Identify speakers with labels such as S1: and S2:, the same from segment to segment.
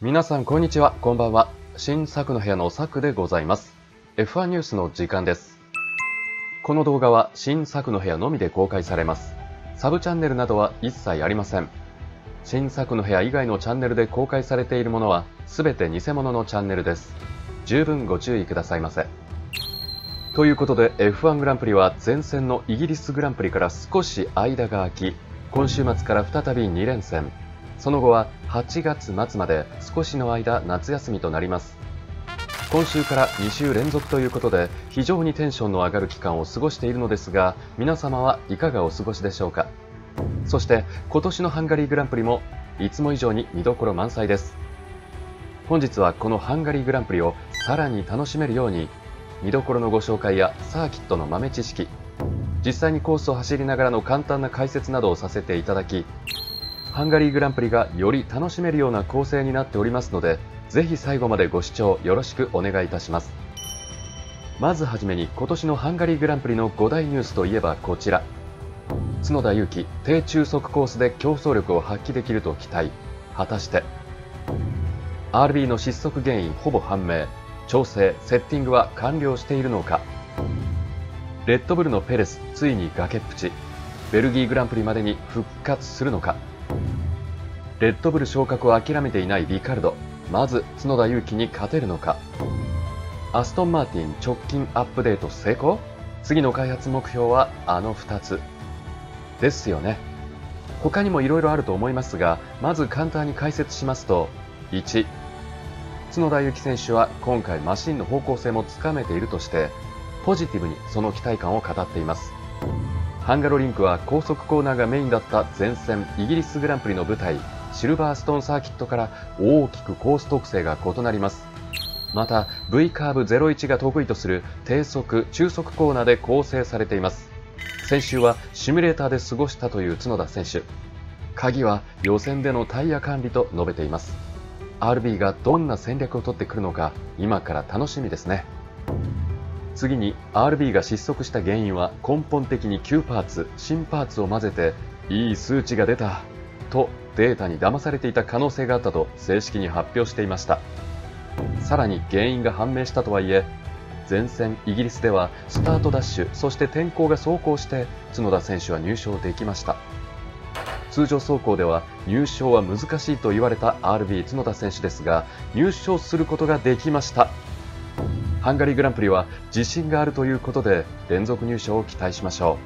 S1: 皆さんこんにちは、こんばんは。新作の部屋の作でございます。F1 ニュースの時間です。この動画は新作の部屋のみで公開されます。サブチャンネルなどは一切ありません。新作の部屋以外のチャンネルで公開されているものは全て偽物のチャンネルです。十分ご注意くださいませ。ということで F1 グランプリは前線のイギリスグランプリから少し間が空き、今週末から再び2連戦。その後は8月末まで少しの間夏休みとなります。今週から2週連続ということで非常にテンションの上がる期間を過ごしているのですが皆様はいかがお過ごしでしょうかそして今年のハンガリーグランプリもいつも以上に見どころ満載です本日はこのハンガリーグランプリをさらに楽しめるように見どころのご紹介やサーキットの豆知識実際にコースを走りながらの簡単な解説などをさせていただきハンガリーグランプリがより楽しめるような構成になっておりますのでぜひ最後までご視聴よろしくお願いいたします。まずはじめに今年のハンガリーグランプリの5大ニュースといえばこちら。角田裕樹低中速コースで競争力を発揮できると期待。果たして。RB の失速原因ほぼ判明。調整セッティングは完了しているのか。レッドブルのペレスついに崖っぷち。ベルギーグランプリまでに復活するのか。レッドブル昇格を諦めていないリカルド。まず角田裕樹に勝てるのか。アストンマーティン直近アップデート成功。次の開発目標はあの2つ。ですよね。他にも色々あると思いますがまず簡単に解説しますと1角田裕樹選手は今回マシンの方向性もつかめているとしてポジティブにその期待感を語っています。ハンガロリンクは高速コーナーがメインだった前線イギリスグランプリの舞台シルバーストーンサーキットから大きくコース特性が異なります。また V カーブ01が得意とする低速中速コーナーで構成されています。先週はシミュレーターで過ごしたという角田選手。鍵は予選でのタイヤ管理と述べています。RB がどんな戦略を取ってくるのか今から楽しみですね。次に RB が失速した原因は根本的に旧パーツ新パーツを混ぜていい数値が出たとデータに騙されていた可能性があったと正式に発表していました。さらに原因が判明したとはいえ前線イギリスではスタートダッシュそして天候が走行して角田選手は入賞できました。通常走行では入賞は難しいと言われた RB 角田選手ですが入賞することができました。ハンガリーグランプリは自信があるということで連続入賞を期待しましょ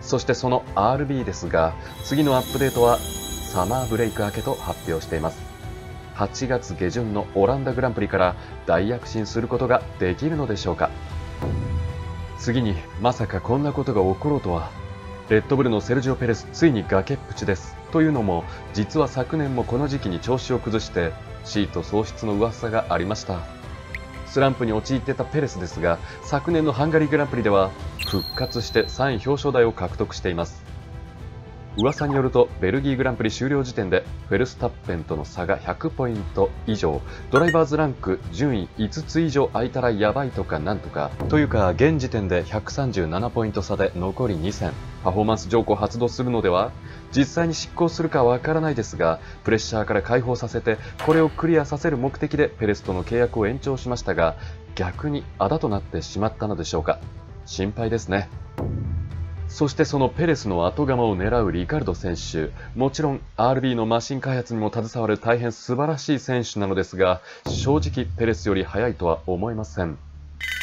S1: う。そしてその RB ですが次のアップデートはサマーブレイク明けと発表しています。8月下旬のオランダグランプリから大躍進することができるのでしょうか。次にまさかこんなことが起ころうとは。レッドブルのセルジオ・ペレスついに崖っぷちです。というのも実は昨年もこの時期に調子を崩してシート喪失の噂がありました。スランプに陥ってたペレスですが昨年のハンガリーグランプリでは復活して3位表彰台を獲得しています。噂によるとベルギーグランプリ終了時点でフェルスタッペンとの差が100ポイント以上。ドライバーズランク順位5つ以上空いたらやばいとかなんとか。というか現時点で137ポイント差で残り2戦。パフォーマンス条項発動するのでは？実際に執行するかわからないですがプレッシャーから解放させてこれをクリアさせる目的でペレスとの契約を延長しましたが逆にあだとなってしまったのでしょうか。心配ですね。そしてそのペレスの後釜を狙うリカルド選手。もちろん RB のマシン開発にも携わる大変素晴らしい選手なのですが正直ペレスより速いとは思えません。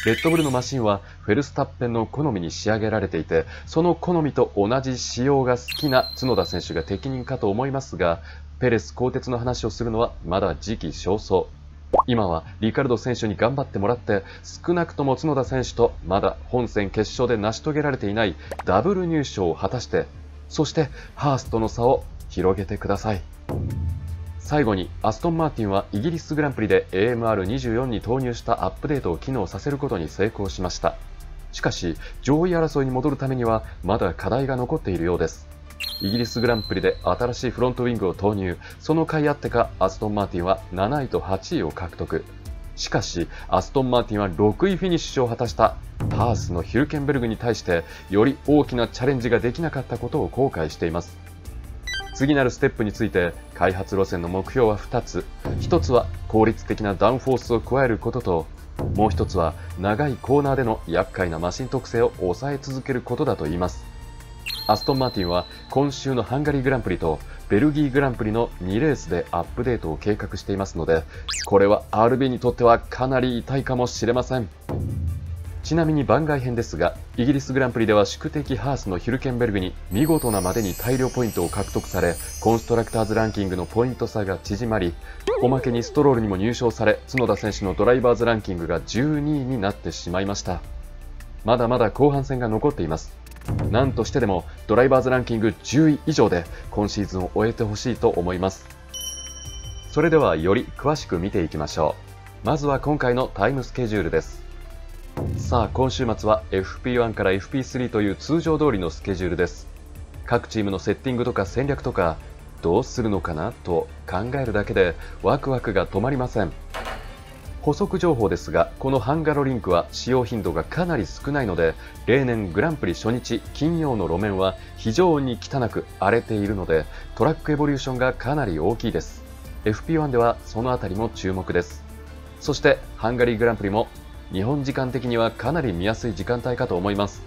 S1: レッドブルのマシンはフェルスタッペンの好みに仕上げられていてその好みと同じ仕様が好きな角田選手が適任かと思いますがペレス鋼鉄の話をするのはまだ時期尚早。今はリカルド選手に頑張ってもらって少なくとも角田選手とまだ本戦決勝で成し遂げられていないダブル入賞を果たしてそしてハースとの差を広げてください。最後にアストンマーティンはイギリスグランプリで AMR24 に投入したアップデートを機能させることに成功しました。しかし上位争いに戻るためにはまだ課題が残っているようです。イギリスグランプリで新しいフロントウィングを投入。その甲斐あってかアストンマーティンは7位と8位を獲得。しかしアストンマーティンは6位フィニッシュを果たしたハースのヒルケンベルグに対してより大きなチャレンジができなかったことを後悔しています。次なるステップについて開発路線の目標は2つ。1つは効率的なダウンフォースを加えることともう1つは長いコーナーでの厄介なマシン特性を抑え続けることだと言います。アストンマーティンは今週のハンガリーグランプリとベルギーグランプリの2レースでアップデートを計画していますのでこれは RB にとってはかなり痛いかもしれませんちなみに番外編ですが、イギリスグランプリでは宿敵ハースのヒルケンベルグに見事なまでに大量ポイントを獲得され、コンストラクターズランキングのポイント差が縮まり、おまけにストロールにも入賞され、角田選手のドライバーズランキングが12位になってしまいました。まだまだ後半戦が残っています。なんとしてでもドライバーズランキング10位以上で今シーズンを終えてほしいと思います。それではより詳しく見ていきましょう。まずは今回のタイムスケジュールです。さあ今週末は FP1 から FP3 という通常通りのスケジュールです各チームのセッティングとか戦略とかどうするのかなと考えるだけでワクワクが止まりません補足情報ですがこのハンガロリンクは使用頻度がかなり少ないので例年グランプリ初日金曜の路面は非常に汚く荒れているのでトラックエボリューションがかなり大きいです。FP1 ではそのあたりも注目です。そしてハンガリーグランプリも日本時間的にはかなり見やすい時間帯かと思います。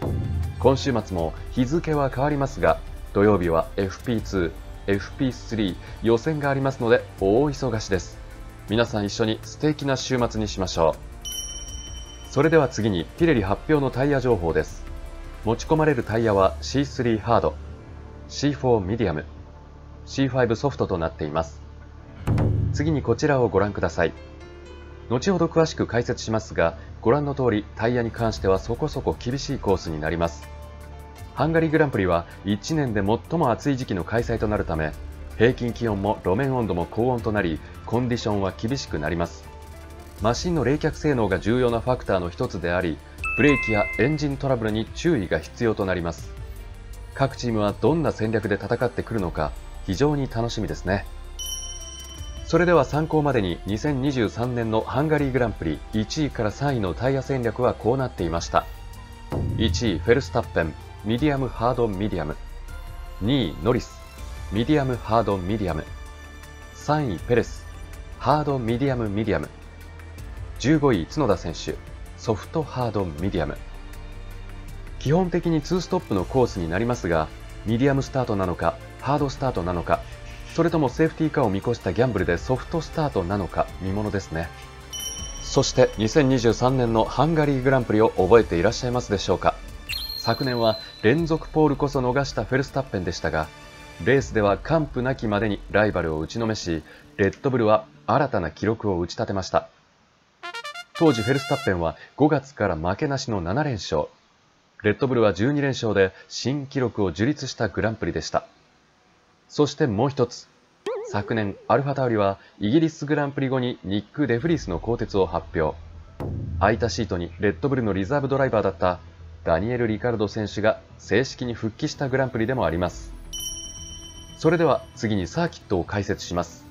S1: 今週末も日付は変わりますが土曜日は FP2、FP3 予選がありますので大忙しです。皆さん一緒に素敵な週末にしましょう。それでは次にピレリ発表のタイヤ情報です。持ち込まれるタイヤは C3 ハード C4 ミディアム C5 ソフトとなっています。次にこちらをご覧ください。後ほど詳しく解説しますがご覧の通りタイヤに関してはそこそこ厳しいコースになります。ハンガリーグランプリは1年で最も暑い時期の開催となるため平均気温も路面温度も高温となりコンディションは厳しくなりますマシンの冷却性能が重要なファクターの一つでありブレーキやエンジントラブルに注意が必要となります各チームはどんな戦略で戦ってくるのか非常に楽しみですねそれでは参考までに2023年のハンガリーグランプリ1位から3位のタイヤ戦略はこうなっていました。1位フェルスタッペン、ミディアムハードミディアム。2位ノリス、ミディアムハードミディアム。3位ペレス、ハードミディアムミディアム。15位角田選手、ソフトハードミディアム。基本的に2ストップのコースになりますが、ミディアムスタートなのか、ハードスタートなのか、それともセーフティーカーを見越したギャンブルでソフトスタートなのか見ものですねそして2023年のハンガリーグランプリを覚えていらっしゃいますでしょうか昨年は連続ポールこそ逃したフェルスタッペンでしたがレースでは完膚なきまでにライバルを打ちのめしレッドブルは新たな記録を打ち立てました当時フェルスタッペンは5月から負けなしの7連勝レッドブルは12連勝で新記録を樹立したグランプリでしたそしてもう一つ。昨年、アルファタウリはイギリスグランプリ後にニック・デフリースの更迭を発表。空いたシートにレッドブルのリザーブドライバーだったダニエル・リカルド選手が正式に復帰したグランプリでもあります。それでは次にサーキットを解説します。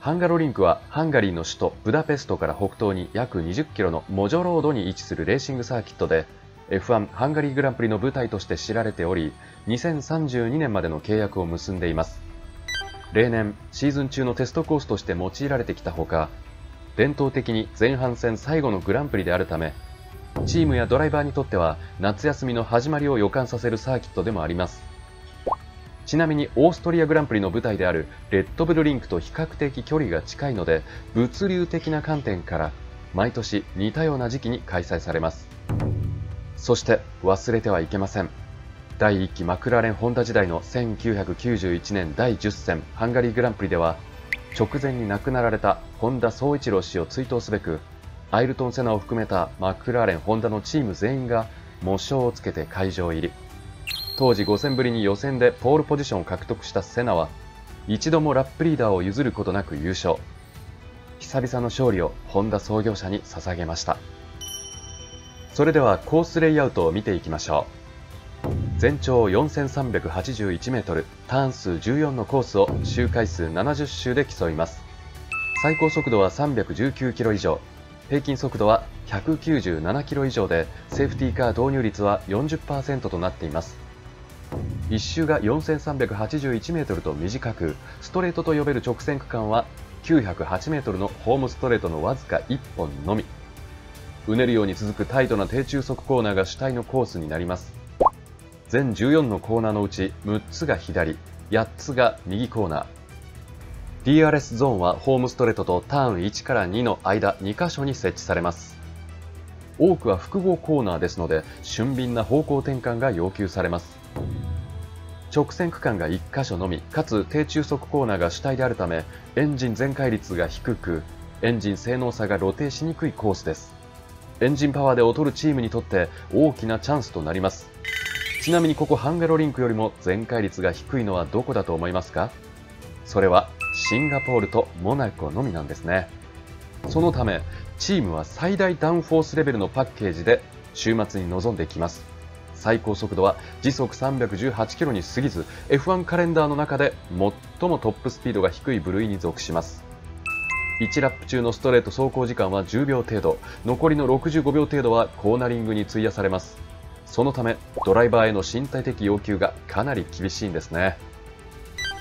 S1: ハンガロリンクはハンガリーの首都ブダペストから北東に約20キロのモジョロードに位置するレーシングサーキットで F1 ハンガリーグランプリの舞台として知られており、2032年までの契約を結んでいます。例年、シーズン中のテストコースとして用いられてきたほか、伝統的に前半戦最後のグランプリであるため、チームやドライバーにとっては夏休みの始まりを予感させるサーキットでもあります。ちなみにオーストリアグランプリの舞台であるレッドブルリンクと比較的距離が近いので、物流的な観点から毎年似たような時期に開催されます。そして忘れてはいけません。第1期マクラーレン・ホンダ時代の1991年第10戦ハンガリーグランプリでは直前に亡くなられた本田宗一郎氏を追悼すべくアイルトン・セナを含めたマクラーレン・ホンダのチーム全員が喪章をつけて会場入り当時5戦ぶりに予選でポールポジションを獲得したセナは一度もラップリーダーを譲ることなく優勝。久々の勝利をホンダ創業者に捧げました。それではコースレイアウトを見ていきましょう。全長4381メートルターン数14のコースを周回数70周で競います。最高速度は319キロ以上。平均速度は197キロ以上でセーフティーカー導入率は40%となっています。1周が 4381m と短くストレートと呼べる直線区間は 908m のホームストレートのわずか1本のみ。うねるように続くタイトな低中速コーナーが主体のコースになります。全14のコーナーのうち6つが左8つが右コーナー。DRS ゾーンはホームストレートとターン1から2の間2箇所に設置されます。多くは複合コーナーですので俊敏な方向転換が要求されます。直線区間が1箇所のみかつ低中速コーナーが主体であるためエンジン全開率が低くエンジン性能差が露呈しにくいコースです。エンジンパワーで劣るチームにとって大きなチャンスとなります。ちなみにここハンガロリンクよりも全開率が低いのはどこだと思いますか？それはシンガポールとモナコのみなんですね。そのためチームは最大ダウンフォースレベルのパッケージで週末に臨んできます。最高速度は時速318キロに過ぎず F1 カレンダーの中で最もトップスピードが低い部類に属します。1ラップ中のストレート走行時間は10秒程度残りの65秒程度はコーナリングに費やされます。そのためドライバーへの身体的要求がかなり厳しいんですね。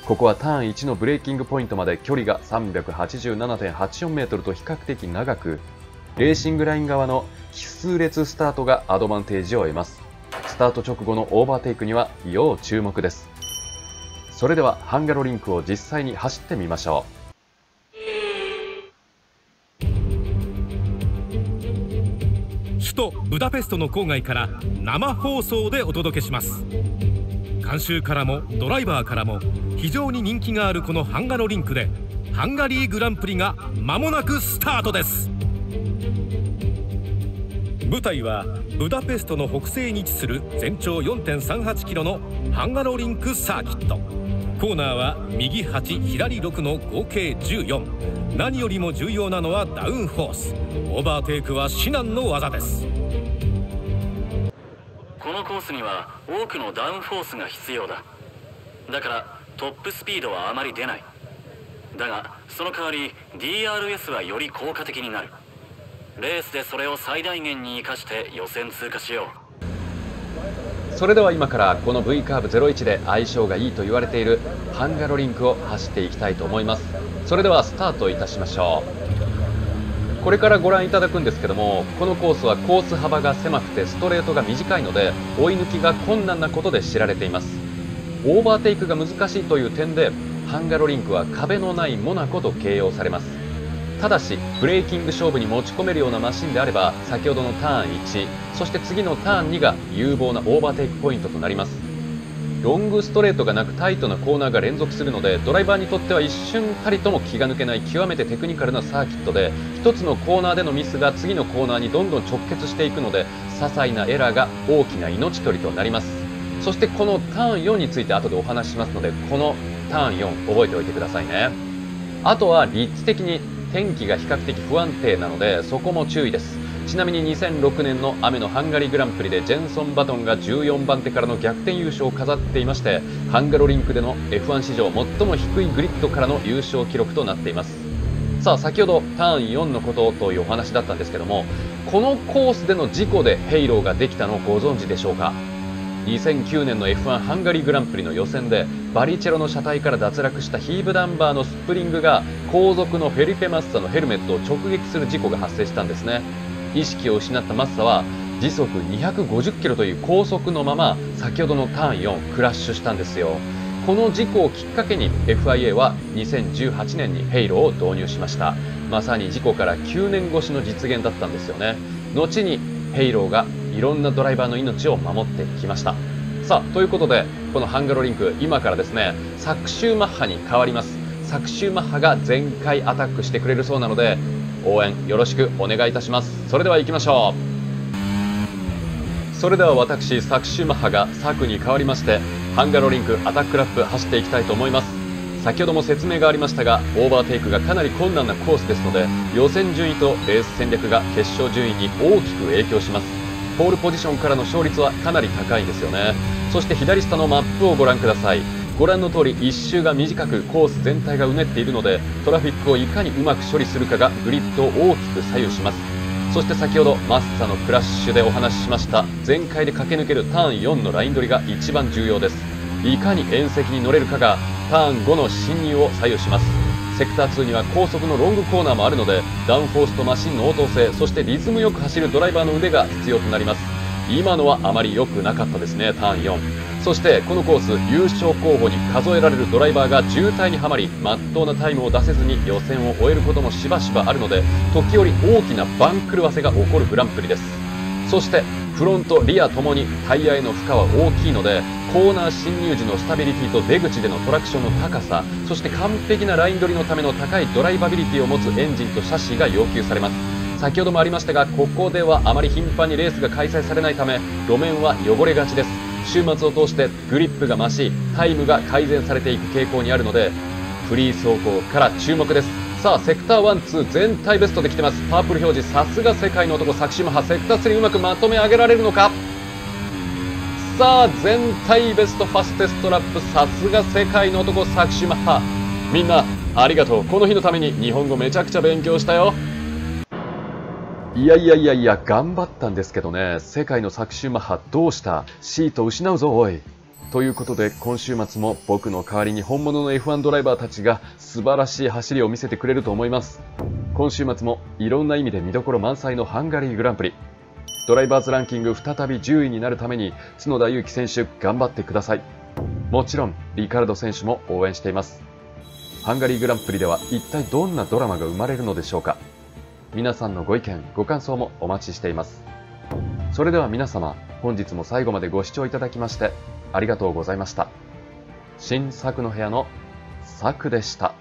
S1: ここはターン1のブレーキングポイントまで距離が 387.84m と比較的長く、レーシングライン側の奇数列スタートがアドバンテージを得ます。スタート直後のオーバーテイクには要注目です。それではハンガロリンクを実際に走ってみましょ
S2: う。首都ブダペストの郊外から生放送でお届けします観衆からもドライバーからも非常に人気があるこのハンガロリンクでハンガリーグランプリが間もなくスタートです舞台はブダペストの北西に位置する全長4.38キロのハンガロリンクサーキット。コーナーは右8左6の合計14何よりも重要なのはダウンフォース。オーバーテイクは至難の業です。
S3: このコースには多くのダウンフォースが必要だ。だからトップスピードはあまり出ない。だがその代わり DRS はより効果的になる。レースでそれを最大限に生かして予選通過しよ
S1: う。それでは今からこの V カーブ01で相性がいいと言われているハンガロリンクを走っていきたいと思います。それではスタートいたしましょう。これからご覧いただくんですけどもこのコースはコース幅が狭くてストレートが短いので追い抜きが困難なことで知られています。オーバーテイクが難しいという点でハンガロリンクは壁のないモナコと形容されます。ただしブレーキング勝負に持ち込めるようなマシンであれば先ほどのターン1そして次のターン2が有望なオーバーテイクポイントとなります。ロングストレートがなくタイトなコーナーが連続するのでドライバーにとっては一瞬たりとも気が抜けない極めてテクニカルなサーキットで1つのコーナーでのミスが次のコーナーにどんどん直結していくので些細なエラーが大きな命取りとなります。そしてこのターン4について後でお話ししますのでこのターン4覚えておいてくださいね。あとは立地的に天気が比較的不安定なのでそこも注意です。ちなみに2006年の雨のハンガリーグランプリでジェンソン・バトンが14番手からの逆転優勝を飾っていましてハンガロリンクでの F1 史上最も低いグリッドからの優勝記録となっています。さあ先ほどターン4のことというお話だったんですけどもこのコースでの事故でヘイローができたのをご存知でしょうか？2009年の F1 ハンガリーグランプリの予選でバリチェロの車体から脱落したヒーブダンバーのスプリングが後続のフェリペ・マッサのヘルメットを直撃する事故が発生したんですね。意識を失ったマッサは時速250キロという高速のまま先ほどのターン4クラッシュしたんですよ。この事故をきっかけに FIA は2018年にヘイローを導入しました。まさに事故から9年越しの実現だったんですよね。後にヘイローがいろんなドライバーの命を守ってきました。さあということでこのハンガロリンク今からですねサクシューマッハに変わります。サクシューマッハが全開アタックしてくれるそうなので応援よろしくお願いいたします。それでは行きましょう。それでは私サクシューマッハがサクに変わりましてハンガロリンクアタックラップ走っていきたいと思います。先ほども説明がありましたがオーバーテイクがかなり困難なコースですので予選順位とレース戦略が決勝順位に大きく影響します。ポールポジションからの勝率はかなり高いんですよね。そして左下のマップをご覧ください。ご覧の通り1周が短くコース全体がうねっているのでトラフィックをいかにうまく処理するかがグリッドを大きく左右します。そして先ほどマッサのクラッシュでお話ししました全開で駆け抜けるターン4のライン取りが一番重要です。いかに縁石に乗れるかがターン5の進入を左右します。セクター2には高速のロングコーナーもあるのでダウンフォースとマシンの応答性そしてリズムよく走るドライバーの腕が必要となります。今のはあまり良くなかったですねターン4そしてこのコース優勝候補に数えられるドライバーが渋滞にはまりまっとうなタイムを出せずに予選を終えることもしばしばあるので時折大きな番狂わせが起こるグランプリです。そしてフロント、リアともにタイヤへの負荷は大きいのでコーナー進入時のスタビリティと出口でのトラクションの高さそして完璧なライン取りのための高いドライバビリティを持つエンジンとシャシーが要求されます。先ほどもありましたがここではあまり頻繁にレースが開催されないため路面は汚れがちです。週末を通してグリップが増しタイムが改善されていく傾向にあるのでフリー走行から注目です。さあセクター1、2全体ベストできてます。パープル表示さすが世界の男佐久島派セクター3うまくまとめ上げられるのか？さあ全体ベストファステストラップさすが世界の男佐久島派みんなありがとう。この日のために日本語めちゃくちゃ勉強したよ。いやいやいやいや頑張ったんですけどね。世界の佐久島派どうした？シート失うぞおい。ということで今週末も僕の代わりに本物の F1 ドライバーたちが素晴らしい走りを見せてくれると思います。今週末もいろんな意味で見どころ満載のハンガリーグランプリ。ドライバーズランキング再び10位になるために角田裕樹選手頑張ってください。もちろんリカルド選手も応援しています。ハンガリーグランプリでは一体どんなドラマが生まれるのでしょうか？皆さんのご意見ご感想もお待ちしていますそれでは皆様本日も最後までご視聴いただきましてありがとうございました。新作の部屋の作でした。